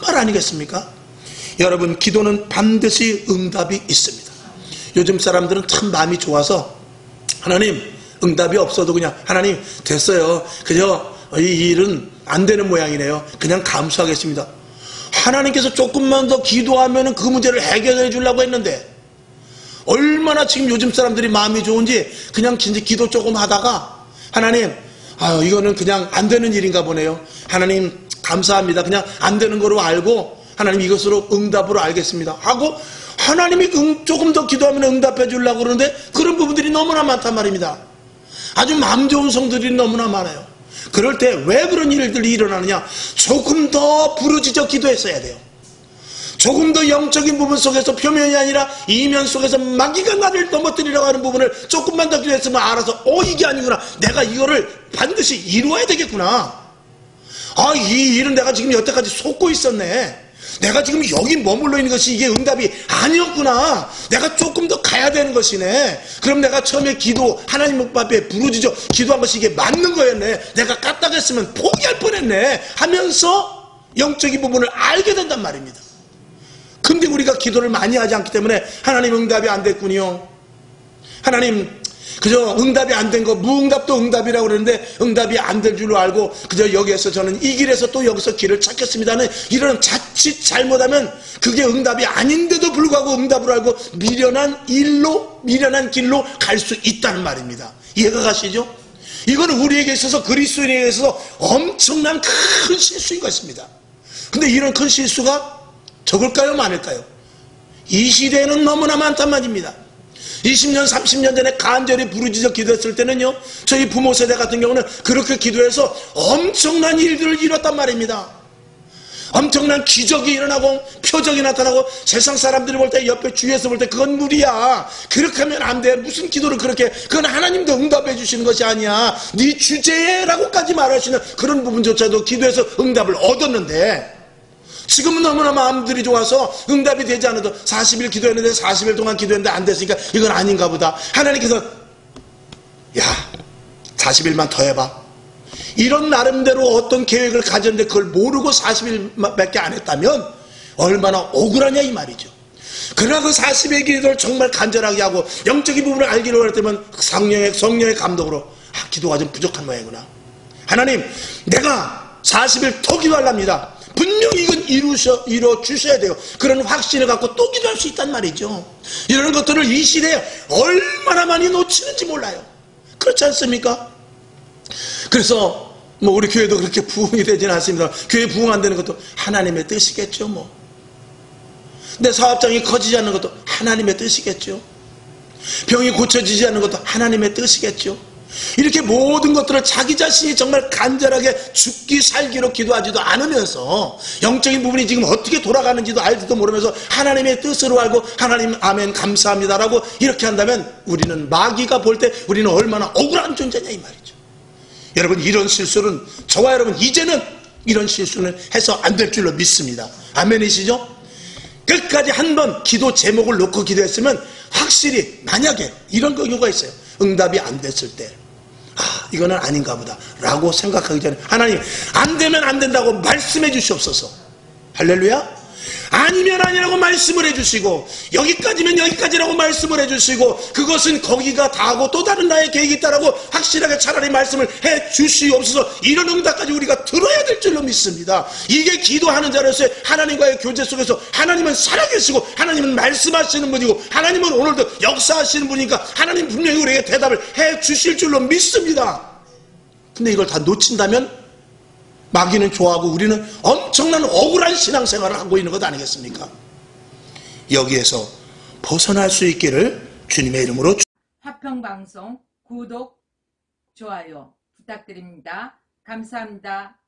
그 말 아니겠습니까? 여러분 기도는 반드시 응답이 있습니다. 요즘 사람들은 참 마음이 좋아서 하나님 응답이 없어도 그냥 하나님 됐어요. 그저 이 일은 안 되는 모양이네요. 그냥 감수하겠습니다. 하나님께서 조금만 더 기도하면 그 문제를 해결해 주려고 했는데 얼마나 지금 요즘 사람들이 마음이 좋은지 그냥 진짜 기도 조금 하다가 하나님 아 이거는 그냥 안 되는 일인가 보네요. 하나님 감사합니다. 그냥 안 되는 거로 알고 하나님 이것으로 응답으로 알겠습니다. 하고 하나님이 응, 조금 더 기도하면 응답해 주려고 그러는데 그런 부분들이 너무나 많단 말입니다. 아주 마음 좋은 성들이 너무나 많아요. 그럴 때 왜 그런 일들이 일어나느냐? 조금 더 부르짖어 기도했어야 돼요. 조금 더 영적인 부분 속에서 표면이 아니라 이면 속에서 마귀가 나를 넘어뜨리려고 하는 부분을 조금만 더 기도했으면 알아서 어 이게 아니구나 내가 이거를 반드시 이루어야 되겠구나 아 이 일은 내가 지금 여태까지 속고 있었네 내가 지금 여기 머물러 있는 것이 이게 응답이 아니었구나. 내가 조금 더 가야 되는 것이네. 그럼 내가 처음에 기도, 하나님 앞에 부르짖어 기도한 것이 이게 맞는 거였네. 내가 까딱했으면 포기할 뻔했네. 하면서 영적인 부분을 알게 된단 말입니다. 근데 우리가 기도를 많이 하지 않기 때문에 하나님 응답이 안 됐군요. 하나님 그저 응답이 안 된 거 무응답도 응답이라고 그러는데 응답이 안 될 줄로 알고 그저 여기에서 저는 이 길에서 또 여기서 길을 찾겠습니다는 이런 자칫 잘못하면 그게 응답이 아닌데도 불구하고 응답을 알고 미련한 일로 미련한 길로 갈 수 있다는 말입니다. 이해가 가시죠? 이거는 우리에게 있어서 그리스도인에게 있어서 엄청난 큰 실수인 것입니다. 근데 이런 큰 실수가 적을까요 많을까요? 이 시대에는 너무나 많단 말입니다. 20년, 30년 전에 간절히 부르짖어 기도했을 때는요, 저희 부모 세대 같은 경우는 그렇게 기도해서 엄청난 일들을 이뤘단 말입니다. 엄청난 기적이 일어나고 표적이 나타나고 세상 사람들이 볼 때 옆에 주위에서 볼 때 그건 무리야. 그렇게 하면 안 돼. 무슨 기도를 그렇게 그건 하나님도 응답해 주시는 것이 아니야. 네 주제라고까지 말하시는 그런 부분조차도 기도해서 응답을 얻었는데 지금은 너무나 마음들이 좋아서 응답이 되지 않아도 40일 기도했는데 40일 동안 기도했는데 안 됐으니까 이건 아닌가 보다. 하나님께서 야 40일만 더 해봐. 이런 나름대로 어떤 계획을 가졌는데 그걸 모르고 40일밖에 안 했다면 얼마나 억울하냐 이 말이죠. 그러나 그 40일 기도를 정말 간절하게 하고 영적인 부분을 알기로 할 때면 성령의, 성령의 감독으로 아, 기도가 좀 부족한 모양이구나. 하나님 내가 40일 더 기도하랍니다. 분명히 이건 이루셔, 이루어 주셔야 돼요. 그런 확신을 갖고 또 기도할 수 있단 말이죠. 이런 것들을 이 시대에 얼마나 많이 놓치는지 몰라요. 그렇지 않습니까? 그래서 뭐 우리 교회도 그렇게 부흥이 되지는 않습니다. 교회 부흥 안 되는 것도 하나님의 뜻이겠죠, 뭐. 내 사업장이 커지지 않는 것도 하나님의 뜻이겠죠. 병이 고쳐지지 않는 것도 하나님의 뜻이겠죠. 이렇게 모든 것들을 자기 자신이 정말 간절하게 죽기 살기로 기도하지도 않으면서 영적인 부분이 지금 어떻게 돌아가는지도 알지도 모르면서 하나님의 뜻으로 알고 하나님 아멘 감사합니다라고 이렇게 한다면 우리는 마귀가 볼 때 우리는 얼마나 억울한 존재냐 이 말이죠. 여러분 이런 실수는 저와 여러분 이제는 이런 실수는 해서 안 될 줄로 믿습니다. 아멘이시죠? 끝까지 한 번 기도 제목을 놓고 기도했으면 확실히 만약에 이런 경우가 있어요. 응답이 안 됐을 때 아, 이거는 아닌가 보다. 라고 생각하기 전에 하나님 안 되면 안 된다고 말씀해 주시옵소서. 할렐루야 아니면 아니라고 말씀을 해주시고 여기까지면 여기까지라고 말씀을 해주시고 그것은 거기가 다하고 또 다른 나의 계획이 있다라고 확실하게 차라리 말씀을 해주시옵소서. 이런 응답까지 우리가 들어야 될 줄로 믿습니다. 이게 기도하는 자로서의 하나님과의 교제 속에서 하나님은 살아계시고 하나님은 말씀하시는 분이고 하나님은 오늘도 역사하시는 분이니까 하나님 분명히 우리에게 대답을 해주실 줄로 믿습니다. 근데 이걸 다 놓친다면 마귀는 좋아하고 우리는 엄청난 억울한 신앙생활을 하고 있는 것 아니겠습니까? 여기에서 벗어날 수 있기를 주님의 이름으로 화평방송 구독, 좋아요 부탁드립니다. 감사합니다.